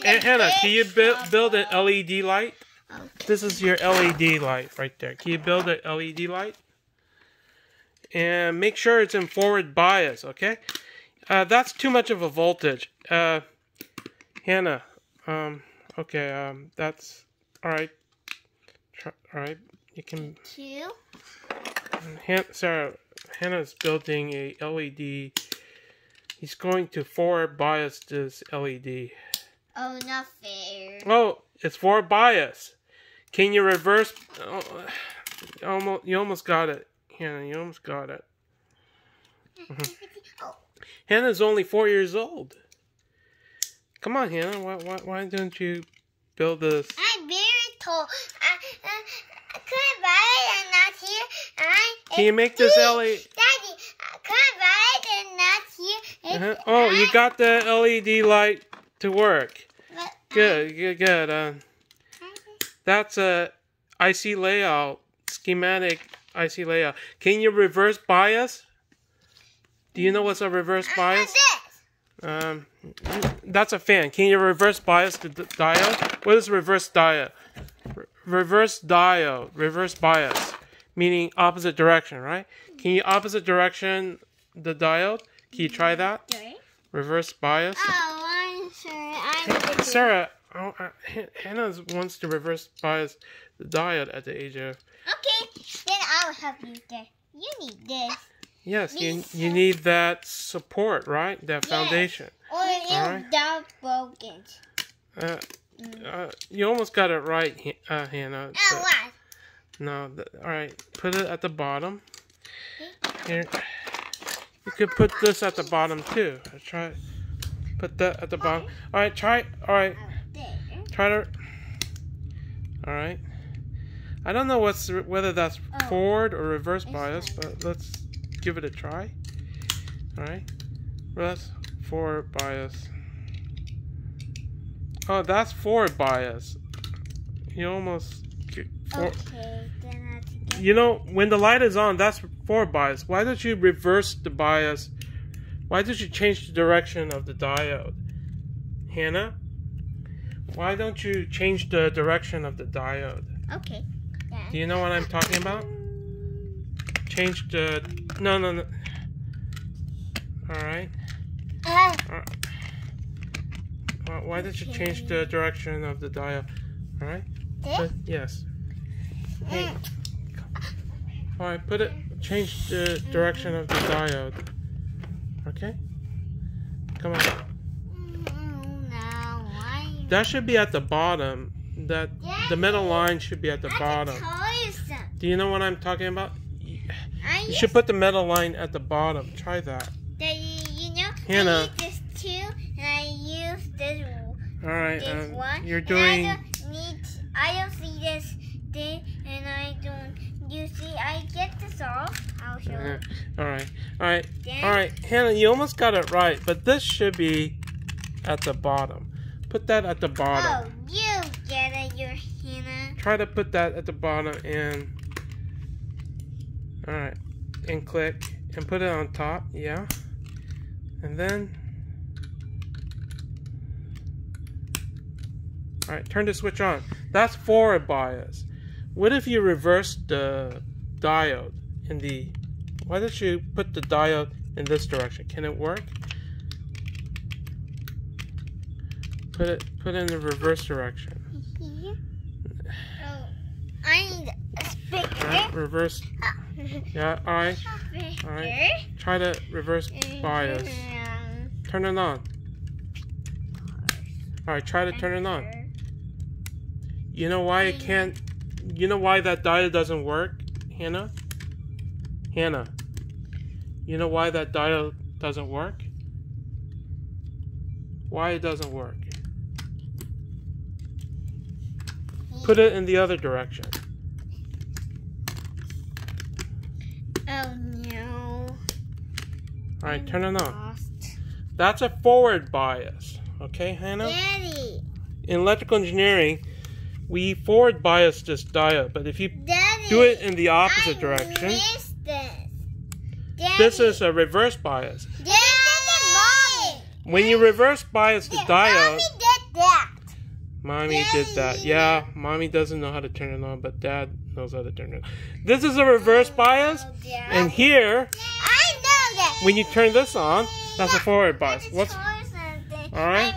Hey, Hannah, can you build build an LED light? trouble. This is your LED light right there. Can you build an LED light? And make sure it's in forward bias, okay? Uh, that's too much of a voltage. Uh, Hannah, um, okay, um, that's alright. Alright, you can. Two. Han- Sarah, Hannah's building a LED. He's going to forward bias this LED. Oh, not fair. Oh, it's forward bias. Can you reverse? Oh, almost, you almost got it, Hannah. You almost got it. Oh, Hannah's only four years old. Come on, Hannah. Why, why, why don't you build this? I'm very tall. I, uh, can I buy it and not here? I, Can you make this LED? Daddy, uh, can I buy it and not here? Uh-huh. It's- Oh, you got the LED light to work. Good, good, good. Uh, that's a IC layout schematic. IC layout. Can you reverse bias? Do you know what's a reverse bias? Um, that's a fan. Can you reverse bias the diode? What is reverse diode? Re- reverse diode, reverse bias, meaning opposite direction, right? Can you opposite direction the diode? Can you try that? Reverse bias. Oh, Sarah, oh, uh, Hannah wants to reverse bias the diode at the age of. Okay, then I'll help you there. You need this. Yes, you, you need that support, right? That foundation. Or it'll down broken. Uh, uh, you almost got it right, uh, Hannah. Oh, what? No, th- all right. Put it at the bottom. Here, you could put this at the bottom too. Uh, Try, put that at the bottom. All right, try. All right, try to. All right. I don't know what's whether that's Oh. forward or reverse bias, but let's give it a try. All right. That's forward bias. Oh, that's forward bias. You almost. For, Okay, then you know, when the light is on, that's forward bias. Why don't you reverse the bias? Why don't you change the direction of the diode? Hannah? Why don't you change the direction of the diode? Okay. Do you know what I'm talking about? Change the. No, no, no. Alright. Uh, Uh, why did you change the direction of the diode? Alright? Yes. Hey. Alright, put it. Change the direction of the diode. Okay? Come on. No, That should be at the bottom. That the middle line should be at the I bottom. can tell you. Do you know what I'm talking about? You you should put the middle line at the bottom. Try that. that you, know. Hannah. I use this two, and I use this Alright, this um, one. you're doing. I don't need. I don't see this thing, and I don't. You see, I get this off. I'll show Uh, you. Alright, alright, alright. Hannah, you almost got it right, but this should be at the bottom. Put that at the bottom. Oh, you get it, your Hannah. Try to put that at the bottom and. Alright, and click and put it on top, yeah. And then. Alright, turn the switch on. That's forward bias. What if you reverse the diode in the. Why don't you put the diode in this direction? Can it work? Put it put it in the reverse direction. Here. Oh, I need a speaker. Alright, reverse. Yeah, all right. All right. Try to reverse bias. Um, Turn it on. Alright, try to turn it on. You know why it can't. You know why that diode doesn't work, Hannah? Hannah. You know why that dial doesn't work? Why it doesn't work? Put it in the other direction. Oh no. Alright, turn it on. Lost. That's a forward bias. Okay, Hannah? Daddy. In electrical engineering, we forward bias this diode, but if you Daddy. do it in the opposite I direction, this. Is a reverse bias. Daddy. Mommy. When you reverse bias the diode, Mommy did that. Mommy did that. Yeah, mommy doesn't know how to turn it on, but dad knows how to turn it on. This is a reverse oh, bias. Oh. And here, I know that. when you turn this on, that's a forward bias. What's. All right.